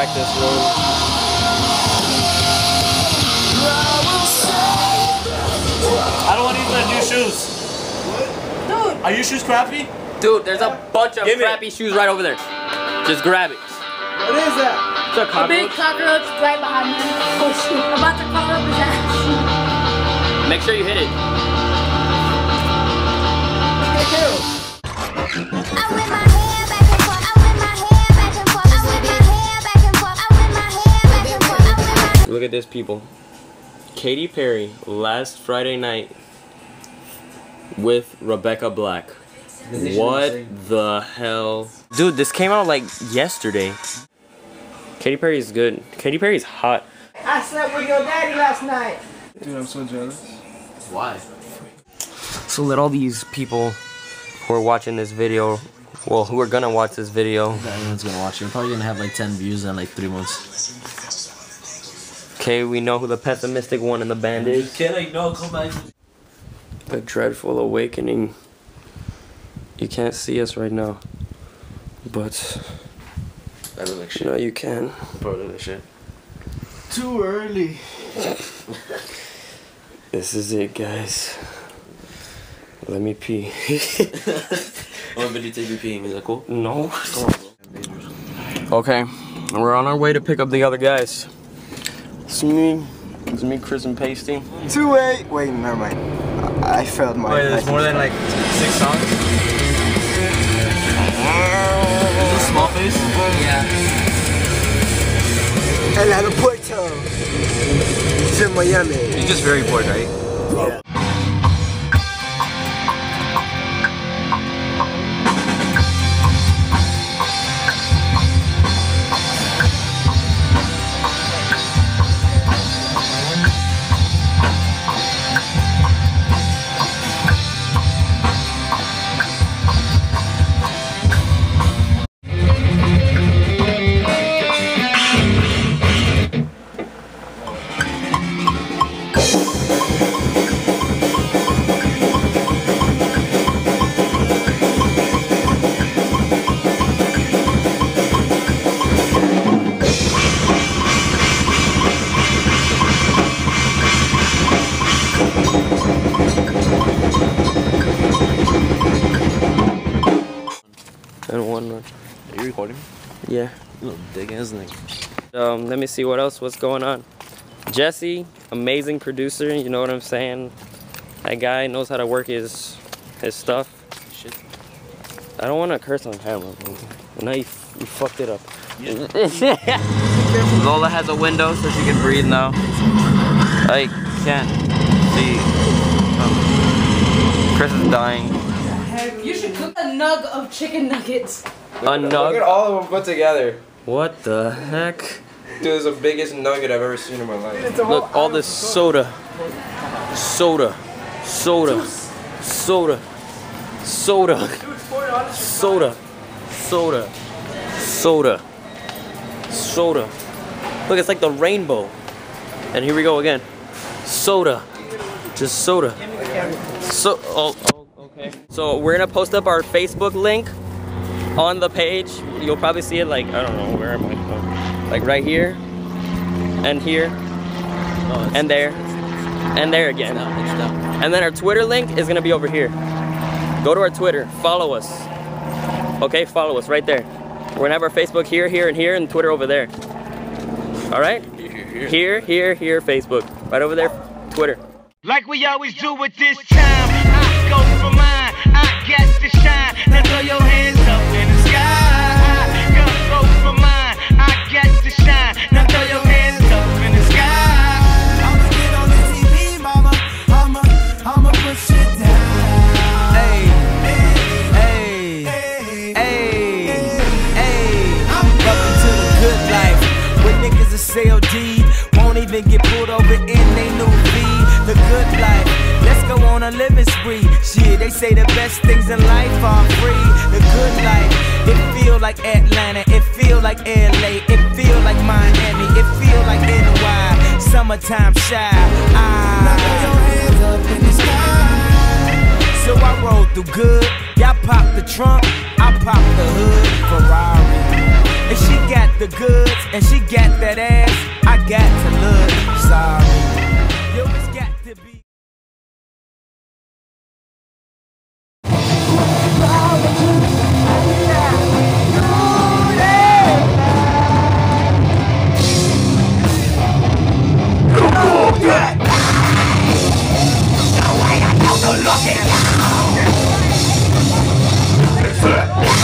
Practice room. I don't want to use my new shoes. Dude, Are your shoes crappy? Dude, there's a bunch of Give me- crappy shoes right over there. Just grab it. What is that? It's a cockroach. a big cockroach. cockroach right behind me. Oh shoot, I'm about to crawl up his ass. Make sure you hit it. Look at this, people. Katy Perry last Friday night with Rebecca Black. What the hell? Dude, this came out like yesterday. Katy Perry is good. Katy Perry's hot. I slept with your daddy last night. Dude, I'm so jealous. Why? So let all these people who are watching this video, well, who are gonna watch this video, Anyone's gonna watch it. I'm probably gonna have like 10 views in like three months. Okay, we know who the pessimistic one in the band is. Can I no come back? The dreadful awakening. You can't see us right now, but I look like you know you can. Look like shit. Too early. This is it, guys. Let me pee. Oh, but you take me peeing. Is that cool? no. Come on, bro. Okay, we're on our way to pick up the other guys. It's me. It's me, Chris, and Pasty. Two eight. Wait, never mind. I, I failed my. Wait, there's more than like six songs? Small face? Yeah. El aeropuerto. It's in Miami. You're just very bored, right? And recording? Yeah. Little dick ass nigga. Um, let me see what else was going on. Jesse, amazing producer. You know what I'm saying? That guy knows how to work his his stuff. Shit. I don't want to curse on camera. Bro. Now you, you fucked it up. Lola has a window so she can breathe now. I can't see. Um, Chris is dying. You should cook a nug of chicken nuggets. A Look at all of them put together. What the heck? Dude, it's the biggest nugget I've ever seen in my life. Look, all this soda. Soda. Soda. Soda. Soda. Soda. Soda. Soda. Soda. Look, it's like the rainbow. And here we go again. Soda. Just soda. So, oh, oh, okay. So we're gonna post up our Facebook link on the page. You'll probably see it like, I don't know, where am I? Oh, Like right here. And here. And there. And there again. And then our Twitter link is gonna be over here. Go to our Twitter, follow us. Okay, follow us right there. We're gonna have our Facebook here, here, and here, and Twitter over there. All right? Here, here, here, Facebook. Right over there, Twitter. Like we always do with this time. I go for mine. I got to shine. CLD Won't even get pulled over in they new V The good life, let's go on a living spree Shit, they say the best things in life are free The good life, it feel like Atlanta It feel like LA, it feel like Miami It feel like NY, summertime Chi. I roll through good. Y'all pop the trunk. I pop the hood. Ferrari. And she got the goods. And she got that ass. I got to look. Sorry. It's! Fuck.